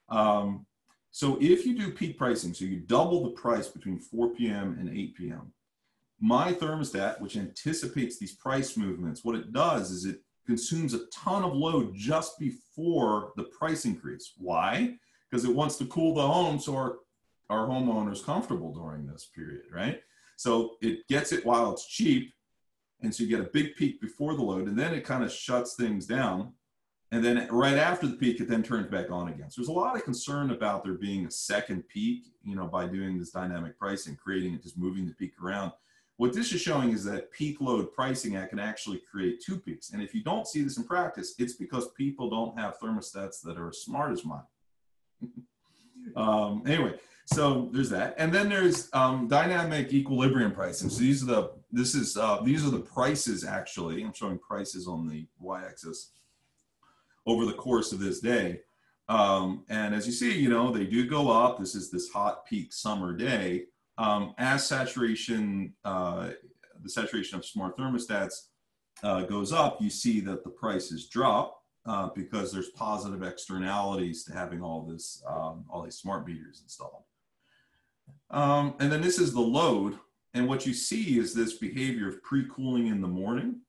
Um, so if you do peak pricing, so you double the price between 4 p.m. and 8 p.m., my thermostat, which anticipates these price movements, what it does is it consumes a ton of load just before the price increase. Why? Because it wants to cool the home so our, our homeowner's comfortable during this period, right? So it gets it while it's cheap. And so you get a big peak before the load, and then it kind of shuts things down. And then right after the peak, it then turns back on again. So there's a lot of concern about there being a second peak, you know, by doing this dynamic pricing, creating it, just moving the peak around. What this is showing is that peak load pricing can actually create two peaks. And if you don't see this in practice, it's because people don't have thermostats that are as smart as mine. um, anyway, so there's that, and then there's um, dynamic equilibrium pricing. So these are the this is uh, these are the prices actually. I'm showing prices on the y-axis over the course of this day. Um, and as you see, you know, they do go up. This is this hot peak summer day. Um, as saturation, uh, the saturation of smart thermostats uh, goes up, you see that the prices drop uh, because there's positive externalities to having all this, um, all these smart meters installed. Um, and then this is the load. And what you see is this behavior of pre-cooling in the morning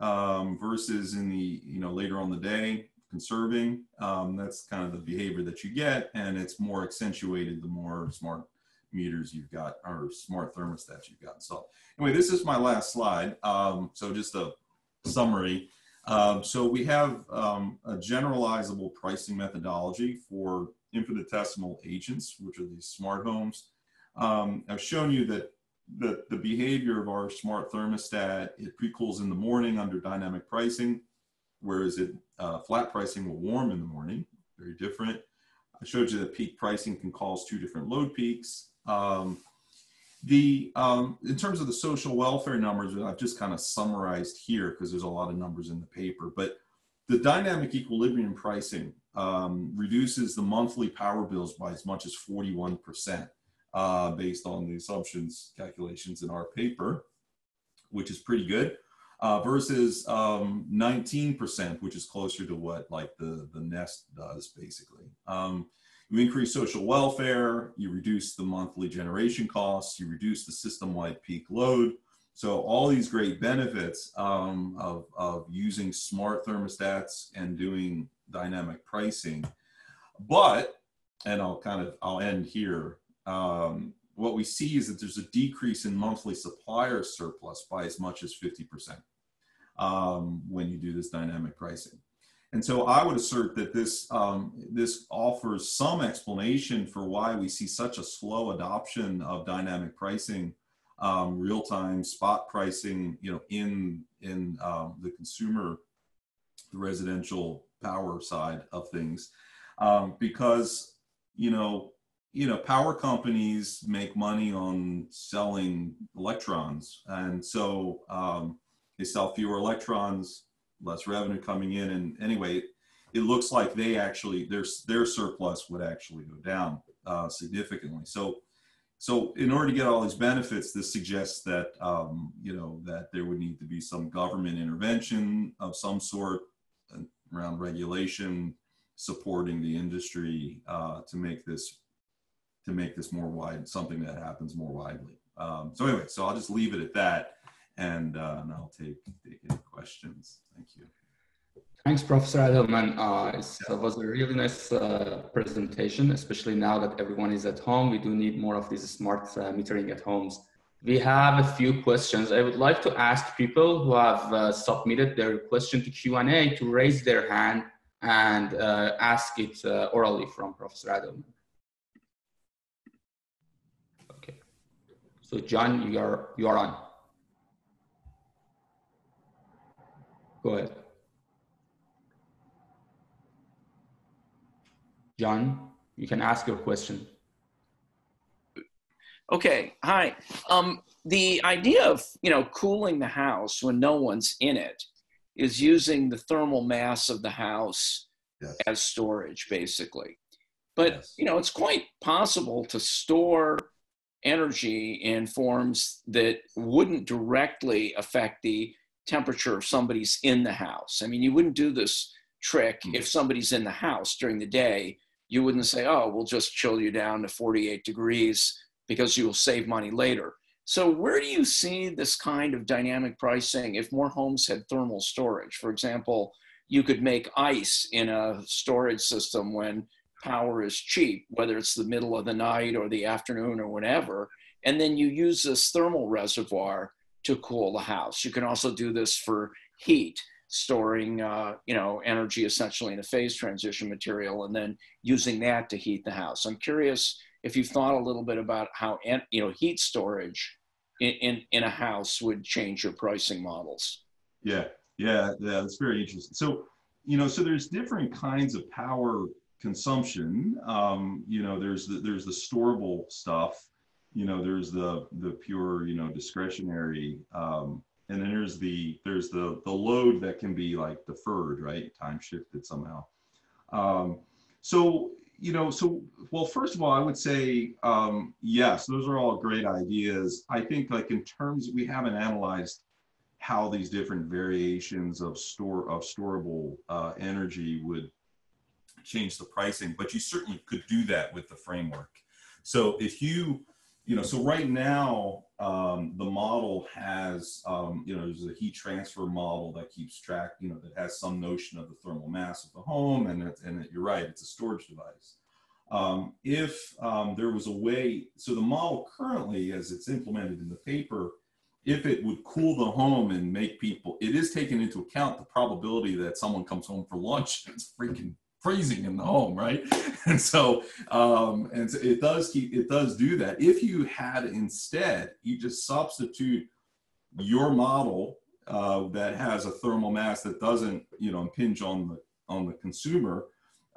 um, versus in the, you know, later on the day, conserving. Um, that's kind of the behavior that you get. And it's more accentuated the more smart meters you've got or smart thermostats you've got So Anyway, this is my last slide. Um, so just a summary. Um, so we have um, a generalizable pricing methodology for infinitesimal agents, which are these smart homes. Um, I've shown you that the, the behavior of our smart thermostat, it pre-cools in the morning under dynamic pricing, whereas it uh, flat pricing will warm in the morning, very different. I showed you that peak pricing can cause two different load peaks. Um, the um, in terms of the social welfare numbers, I've just kind of summarized here because there's a lot of numbers in the paper. But the dynamic equilibrium pricing um, reduces the monthly power bills by as much as 41 percent, uh, based on the assumptions calculations in our paper, which is pretty good. Uh, versus um, 19%, which is closer to what like the, the Nest does basically. Um, you increase social welfare, you reduce the monthly generation costs, you reduce the system-wide peak load. So all these great benefits um, of, of using smart thermostats and doing dynamic pricing. But, and I'll kind of, I'll end here. Um, what we see is that there's a decrease in monthly supplier surplus by as much as 50% um, when you do this dynamic pricing. And so I would assert that this, um, this offers some explanation for why we see such a slow adoption of dynamic pricing, um, real-time spot pricing, you know, in, in um, the consumer, the residential power side of things. Um, because, you know, you know, power companies make money on selling electrons. And so um, they sell fewer electrons, less revenue coming in. And anyway, it looks like they actually their their surplus would actually go down uh, significantly. So, so in order to get all these benefits, this suggests that um, you know that there would need to be some government intervention of some sort around regulation, supporting the industry uh, to make this to make this more wide, something that happens more widely. Um, so anyway, so I'll just leave it at that and, uh, and I'll take, take any questions. Thank you. Thanks, Professor Adelman. Uh, it was a really nice uh, presentation, especially now that everyone is at home. We do need more of these smart uh, metering at homes. We have a few questions. I would like to ask people who have uh, submitted their question to Q&A to raise their hand and uh, ask it uh, orally from Professor Adelman. Okay. So John, you are, you are on. Go ahead. John, you can ask your question. Okay, hi. Um, the idea of, you know, cooling the house when no one's in it is using the thermal mass of the house yes. as storage, basically. But, yes. you know, it's quite possible to store energy in forms that wouldn't directly affect the temperature if somebody's in the house. I mean, you wouldn't do this trick mm-hmm. if somebody's in the house during the day. You wouldn't say, oh, we'll just chill you down to 48 degrees because you'll save money later. So, where do you see this kind of dynamic pricing if more homes had thermal storage? For example, you could make ice in a storage system when power is cheap, whether it's the middle of the night or the afternoon or whatever. And then you use this thermal reservoir to cool the house. You can also do this for heat, storing uh, you know energy essentially in a phase transition material and then using that to heat the house. I'm curious if you've thought a little bit about how you know heat storage in, in, in a house would change your pricing models. Yeah, yeah, yeah, that's very interesting. So you know, so there's different kinds of power consumption. Um, you know, there's the, there's the storable stuff you know there's the the pure you know discretionary um, and then there's the there's the the load that can be like deferred right? Time shifted somehow. Um, so you know so well first of all i would say um, yes those are all great ideas. I think like in terms we haven't analyzed how these different variations of store of storable uh, energy would change the pricing but you certainly could do that with the framework. So if you you know, so right now, um, the model has, um, you know, there's a heat transfer model that keeps track, you know, that has some notion of the thermal mass of the home, and it, and it, you're right, it's a storage device. Um, if um, there was a way, so the model currently, as it's implemented in the paper, if it would cool the home and make people, it is taken into account the probability that someone comes home for lunch it's freaking freezing in the home, right? And so, um, and so it does keep, it does do that. If you had instead, you just substitute your model uh, that has a thermal mass that doesn't, you know, impinge on the on the consumer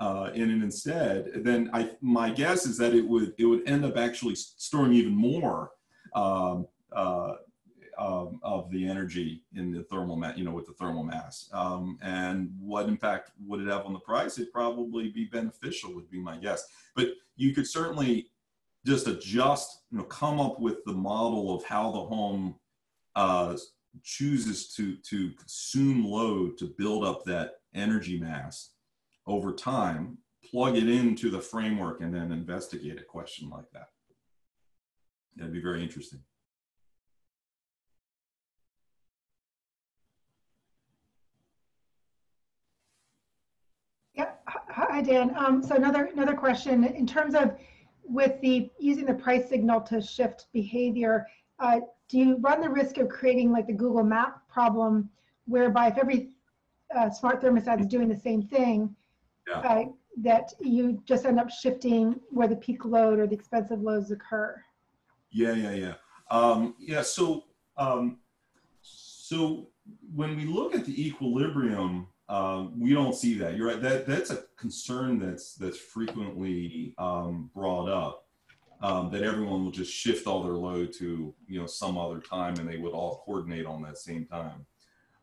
uh, in it instead, then I my guess is that it would it would end up actually storing even more um, uh, um, of the energy in the thermal mass, you know, with the thermal mass. Um, and what impact would it have on the price? It'd probably be beneficial, would be my guess. But you could certainly just adjust, you know, come up with the model of how the home uh, chooses to to consume load to build up that energy mass over time, plug it into the framework, and then investigate a question like that. That'd be very interesting. Yeah. Hi, Dan. Um, so another another question in terms of with the using the price signal to shift behavior. Uh, do you run the risk of creating like the Google Map problem, whereby if every uh, smart thermostat is doing the same thing, yeah. uh, that you just end up shifting where the peak load or the expensive loads occur? Yeah, yeah, yeah. Um, yeah, so um, so when we look at the equilibrium, um, we don't see that. You're right. That that's a concern that's that's frequently um, brought up um, that everyone will just shift all their load to you know some other time and they would all coordinate on that same time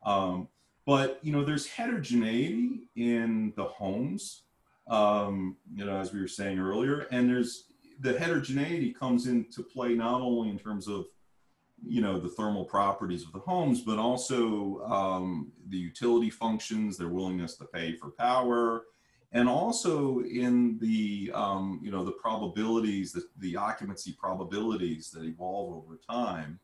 um, but you know there's heterogeneity in the homes um, you know as we were saying earlier and there's the heterogeneity comes into play not only in terms of you know the thermal properties of the homes but also um, the utility functions their willingness to pay for power and also in the um, you know the probabilities the, the occupancy probabilities that evolve over time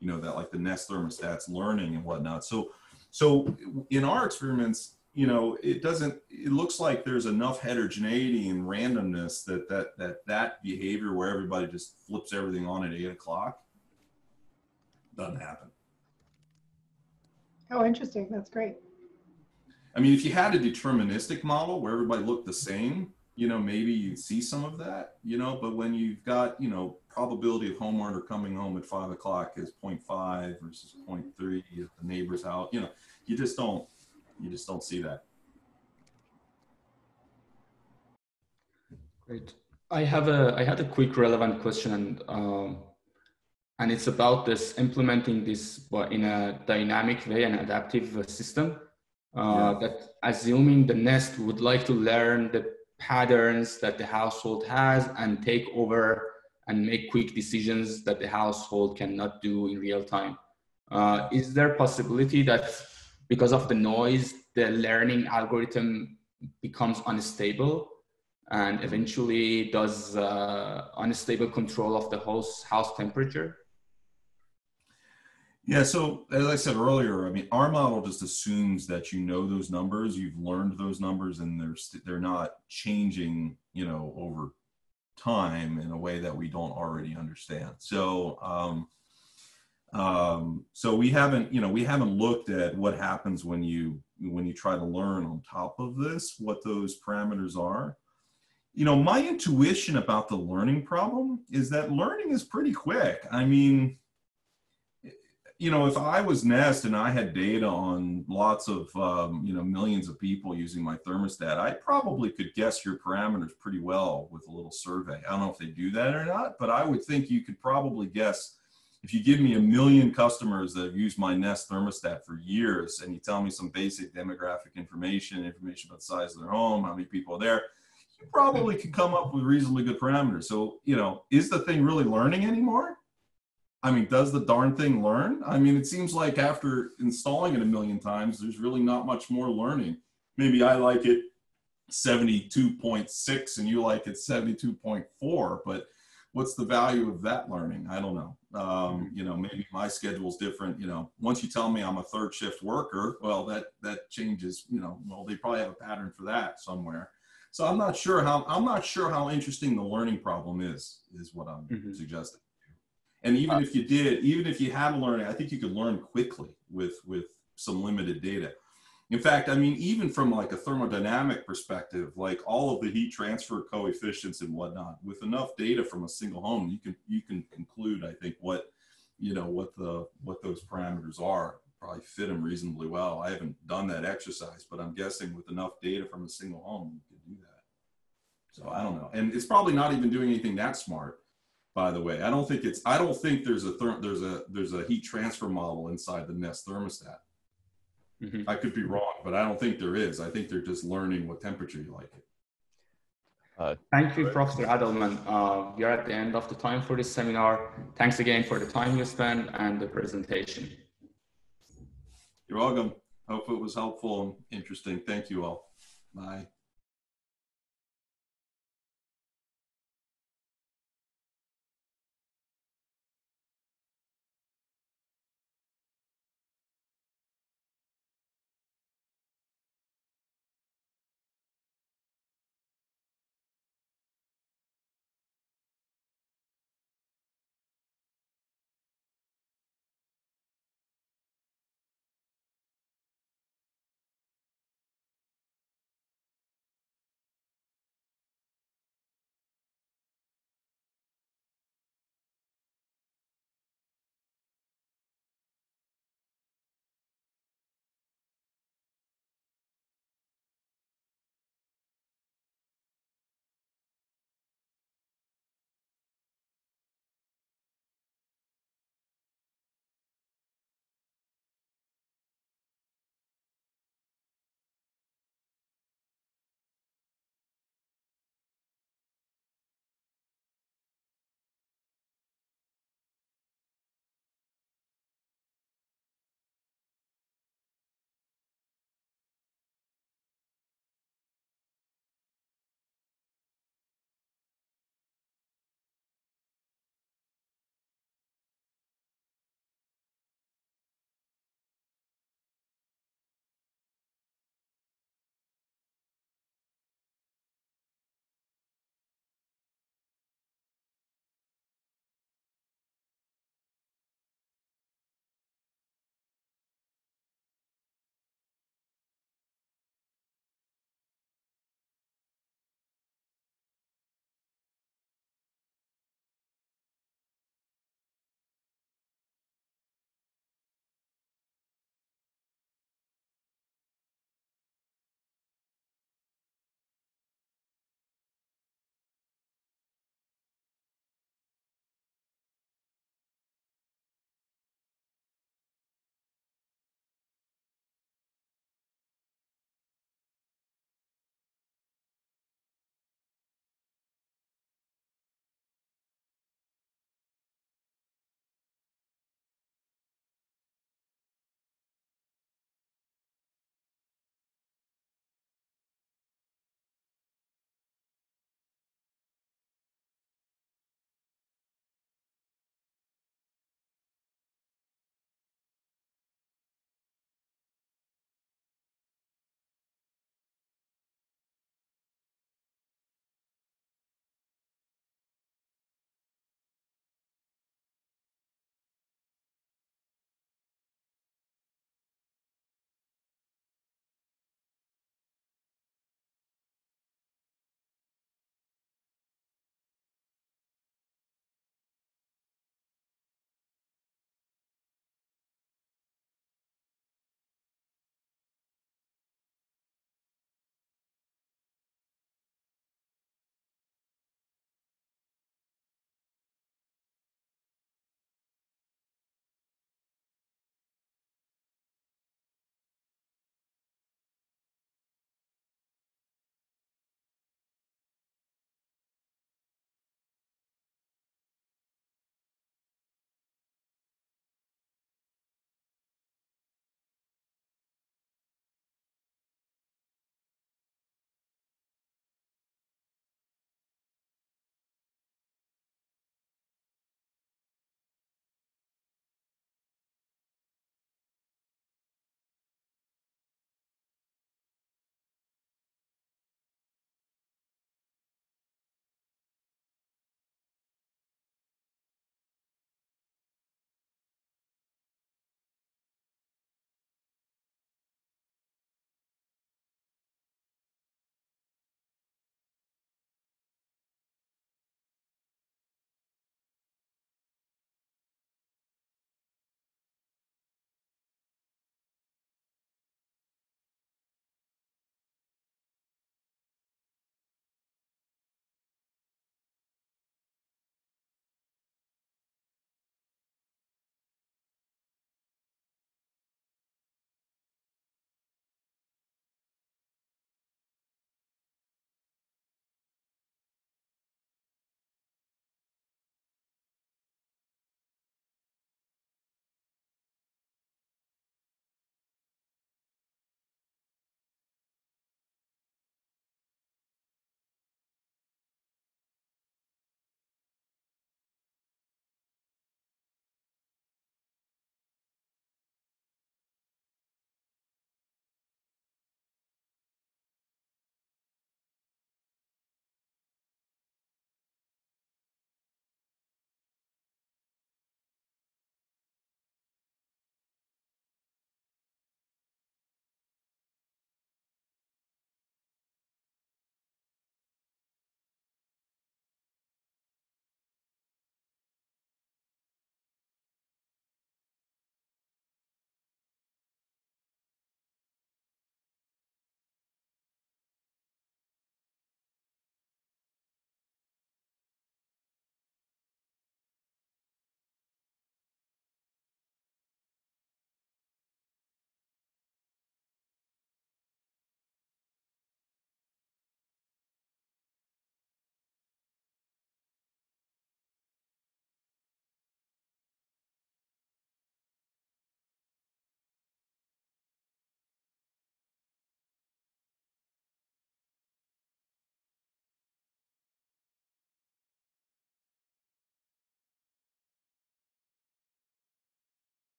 you know that like the nest thermostats learning and whatnot. So so in our experiments you know it doesn't it looks like there's enough heterogeneity and randomness that that that that behavior where everybody just flips everything on at eight o'clock doesn't happen oh interesting that's great I mean, if you had a deterministic model where everybody looked the same, you know, maybe you'd see some of that, you know, but when you've got, you know, probability of homeowner coming home at five o'clock is 0.5 versus 0.3 if the neighbor's out, you know, you just don't, you just don't see that. Great. I have a, I had a quick relevant question and, um, and it's about this implementing this in a dynamic way and adaptive system uh, yeah. that assuming the nest would like to learn the patterns that the household has and take over and make quick decisions that the household cannot do in real time. Uh, is there possibility that because of the noise, the learning algorithm becomes unstable and eventually does uh, unstable control of the house house temperature? Yeah, so as I said earlier, I mean, our model just assumes that you know those numbers, you've learned those numbers, and they're they they're not changing, you know, over time in a way that we don't already understand. So, um, um, so we haven't, you know, we haven't looked at what happens when you when you try to learn on top of this, what those parameters are. You know, my intuition about the learning problem is that learning is pretty quick. I mean you know, if I was Nest and I had data on lots of, um, you know, millions of people using my thermostat, I probably could guess your parameters pretty well with a little survey. I don't know if they do that or not, but I would think you could probably guess if you give me a million customers that have used my Nest thermostat for years and you tell me some basic demographic information, information about the size of their home, how many people are there, you probably could come up with reasonably good parameters. So, you know, is the thing really learning anymore? I mean, does the darn thing learn? I mean, it seems like after installing it a million times, there's really not much more learning. Maybe I like it 72.6 and you like it 72.4, but what's the value of that learning? I don't know. Um, you know, maybe my schedule's different. You know, once you tell me I'm a third shift worker, well, that that changes. You know, well, they probably have a pattern for that somewhere. So I'm not sure how I'm not sure how interesting the learning problem is. Is what I'm mm-hmm. suggesting. And even if you did, even if you had learning, I think you could learn quickly with with some limited data. In fact, I mean, even from like a thermodynamic perspective, like all of the heat transfer coefficients and whatnot, with enough data from a single home, you can you can conclude, I think, what you know what the what those parameters are. Probably fit them reasonably well. I haven't done that exercise, but I'm guessing with enough data from a single home, you could do that. So I don't know, and it's probably not even doing anything that smart by the way. I don't think it's, I don't think there's a, therm, there's a, there's a heat transfer model inside the Nest thermostat. Mhm. I could be wrong, but I don't think there is. I think they're just learning what temperature you like it. Thank you, Professor Adelman. Uh, we are at the end of the time for this seminar. Thanks again for the time you spent and the presentation. You're welcome. Hope it was helpful and interesting. Thank you all. Bye.